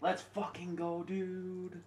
Let's fucking go, dude.